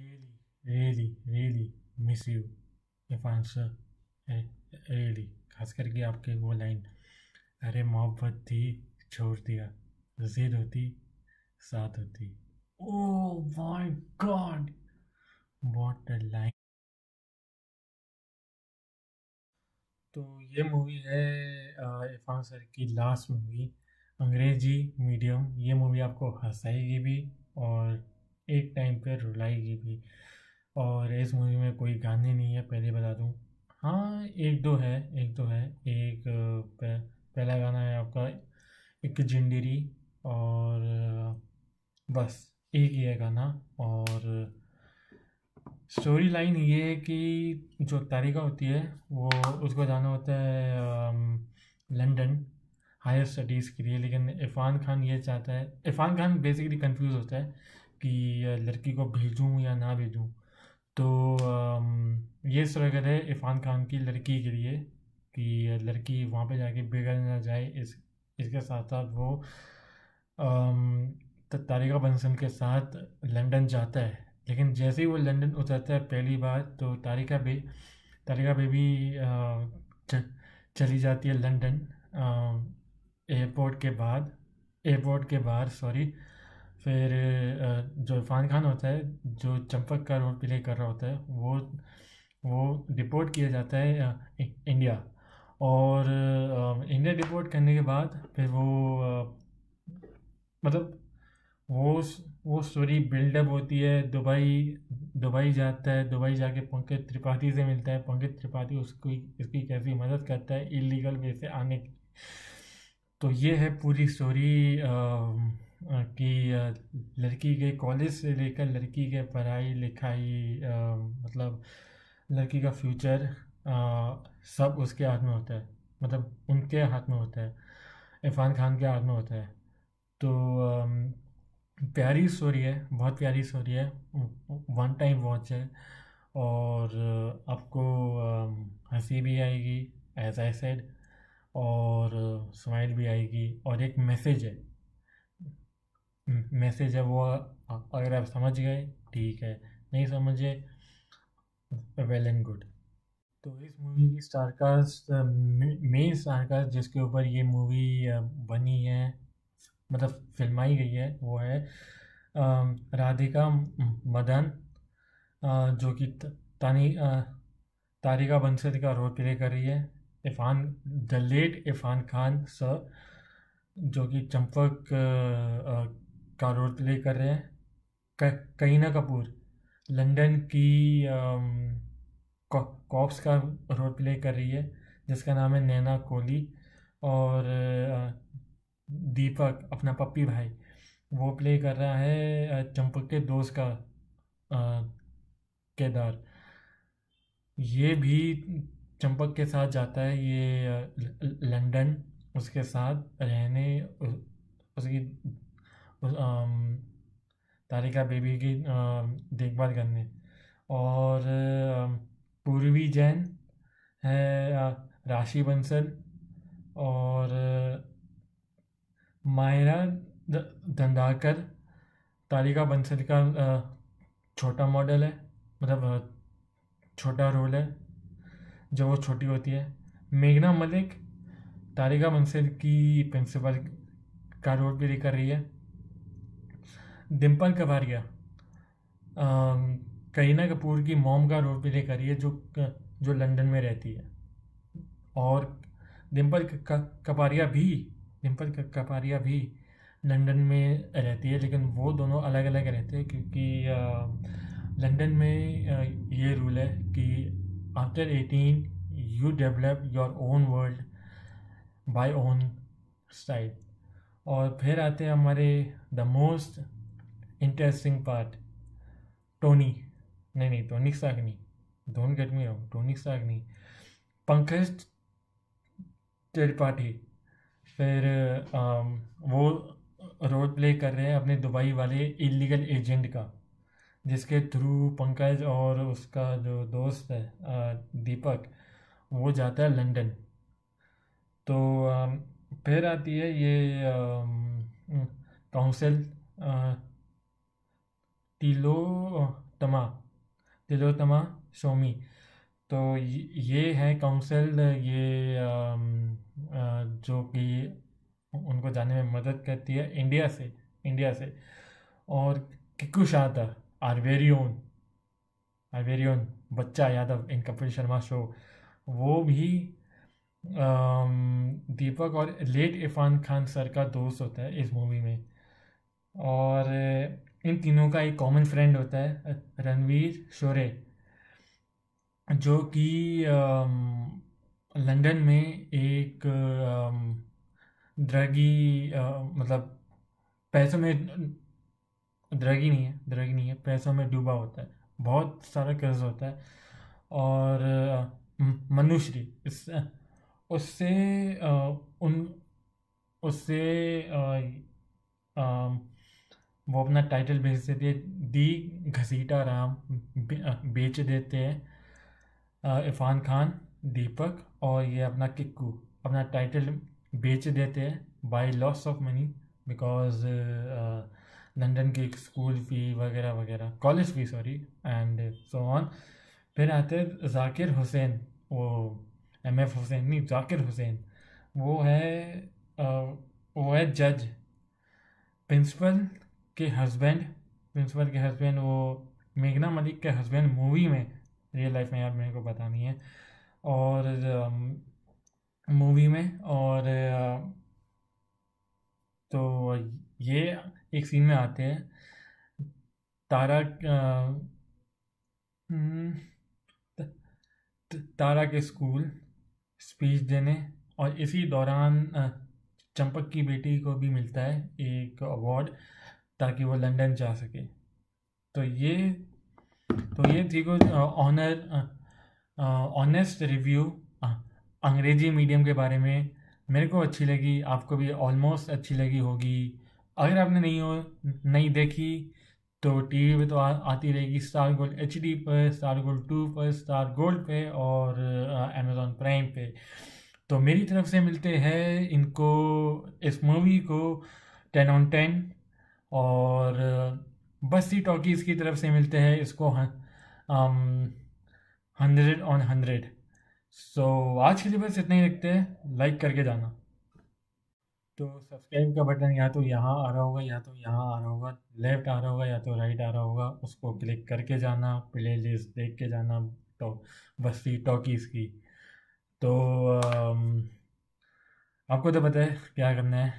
really, really, really miss you if answer really खास करके आपके वो लाइन अरे मोहब्बत थी छोड़ दिया. जिद होती साथ होती. ओ my god what a line तो ये मूवी है इरफान सर की लास्ट मूवी अंग्रेज़ी मीडियम ये मूवी आपको हंसाएगी भी और एक टाइम पे रुलाएगी भी। और इस मूवी में कोई गाने नहीं है, पहले बता दूँ। हाँ एक दो है, एक दो है। एक पहला गाना है आपका, एक जिंदरी और, बस, एक ही है गाना। और स्टोरी लाइन ये है कि जो तारिका होती है, वो, उसको जाना होता है लंदन हायर स्टडीज़ के लिए। लेकिन इरफान खान ये चाहता है, इरफान खान बेसिकली कंफ्यूज होता है। कि लड़की को भेजूँ या ना भेजूँ। तो ये स्ट्रगल है इरफान खान की लड़की के लिए कि लड़की वहाँ पे जाके बिगड़ ना जाए, इस, इसके साथ साथ वो तारिका बंसन के साथ लंदन जाता है। लेकिन जैसे ही वो लंदन उतरता है पहली बार तो तारिका बे, तारिका बेबी चली जाती है लंदन एयरपोर्ट के बाद, एयरपोर्ट के बाहर, सॉरी फिर जो इरफान खान होता है, जो चंपक का रोल प्ले कर रहा होता है, वो वो डिपोर्ट किया जाता है इंडिया और इंडिया डिपोर्ट करने के बाद फिर वो मतलब वो वो स्टोरी बिल्डअप होती है, दुबई दुबई जाता है, दुबई जाके पंकज त्रिपाठी से मिलता है, पंकज त्रिपाठी उसको, इसकी कैसी मदद करता है इलीगल वे से आने की। तो ये है पूरी स्टोरी कि लड़की के कॉलेज से लेकर लड़की के पढ़ाई लिखाई मतलब लड़की का फ्यूचर सब उसके हाथ में होता है। मतलब उनके हाथ में होता है। इरफान खान के हाथ में होता है। तो प्यारी स्टोरी है, बहुत प्यारी स्टोरी है। वन टाइम वॉच है। और आपको हँसी भी आएगी एज आई सेड और स्माइल भी आएगी। और एक मैसेज है। मैसेज है वो अगर आप समझ गए, ठीक है, नहीं समझे वेल एंड गुड तो इस मूवी की स्टारकास्ट मेन स्टारकास्ट जिसके ऊपर ये मूवी बनी है मतलब फिल्माई गई है, वो है राधिका मदन जो कि तानी तारिका बंसद का रोल प्ले कर रही है, Irrfan the late Irrfan Khan sir जो कि चंपक का रोल प्ले कर रहे हैं। करीना कपूर। लंदन की कॉप्स का रोल प्ले कर रही है, जिसका नाम है नैना कोहली और दीपक, अपना पप्पी भाई, वो प्ले कर रहा है चंपक के दोस्त का केदार ये भी चंपक के साथ जाता है, ये लंदन, उसके साथ रहने उसकी तारिका बेबी की देखभाल करने। और पूर्वी जैन है राशि बंसल और, मायरा धंधाकर, तारिका बंसल का छोटा मॉडल है मतलब छोटा रोल है, जो वो छोटी होती है। मेघना मलिक, तारिका बंसल की प्रिंसिपल का रोल प्ले कर रही है। डिम्पल कबारिया करीना कपूर की मोम का रोल प्ले कर है जो जो लंदन में रहती है। और डिम्पल कपारिया भी डिम्पल कपारिया भी लंदन में रहती है, लेकिन वो दोनों अलग अलग रहते हैं क्योंकि लंदन में ये रूल है कि after eighteen you develop your own world by own style और फिर आते हैं हमारे the most interesting part Tony नहीं नहीं टोनी साग नहीं don't get me wrong Tony साग नहीं पंकज त्रिपाठी फिर वो रोल प्ले कर रहे हैं अपने दुबई वाले इलीगल एजेंट का जिसके थ्रू पंकज और उसका जो दोस्त है आ, दीपक वो जाता है लंदन तो फिर आती है ये काउंसिल तिलो तिलोत्तमा तिलोत्तमा सोमी। तो ये है काउंसिल ये जो कि उनको जाने में मदद करती है इंडिया से इंडिया से। और किकुशाता are very own are very own बच्चा यादव इन कपिल शर्मा शो वो भी दीपक और लेट इरफान खान सर का दोस्त होता है इस मूवी में। और इन तीनों का एक कॉमन फ्रेंड होता है रणवीर शोरे जो कि लंदन में एक ड्रगी मतलब पैसों में ड्रगी नहीं है ड्रगी नहीं है, पैसों में डूबा होता है। बहुत सारा कर्ज होता है। और मनुश्री, इस उससे उन, उससे वो अपना टाइटल बेच देते हैं, दी घसीटा राम बेच देते हैं इरफान खान, दीपक और ये अपना किक्कू, अपना टाइटल बेच देते हैं by loss of money because London की स्कूल फ़ी वगैरह वगैरह college fee sorry and so on फिर आते हैं जाकिर हुसैन, वो एम एफ़ हुसैन नहीं, जाकिर हुसैन, वो है वो है जज प्रिंसिपल के हस्बैंड प्रिंसिपल के हस्बैंड वो मेघना मलिक के हस्बैंड मूवी में रियल लाइफ में यार मेरे को पता नहीं है। और मूवी में और तो ये एक सीन में आते हैं। तारा हम्म, तारा के स्कूल स्पीच देने और इसी दौरान चंपक की बेटी को भी मिलता है एक अवार्ड ताकि वो लंदन जा सके। तो ये तो ये थी कुछ honour honest review Angrezi medium के बारे में। मेरे को अच्छी लगी आपको भी ऑलमोस्ट अच्छी लगी होगी। अगर आपने नहीं हो नहीं देखी तो टीवी पे तो आ, आती रहेगी स्टार गोल्ड एच डी पर स्टार गोल्ड टू पर स्टार गोल्ड पे और अमेज़ॉन प्राइम पे। तो मेरी तरफ़ से मिलते हैं इनको इस मूवी को टेन ऑन टेन और बस्ती टॉकीज़ की तरफ़ से मिलते हैं इसको हंड्रेड ऑन हंड्रेड। सो, आज के लिए बस इतना ही रखते हैं। लाइक करके जाना। तो सब्सक्राइब का बटन या तो यहाँ आ रहा होगा, या तो यहाँ आ रहा होगा, लेफ़्ट आ रहा होगा, या तो राइट आ रहा होगा, उसको क्लिक करके जाना प्ले लिस्ट देख के जाना तो बस्ती टॉकीज़ की। तो आपको तो पता है क्या करना है।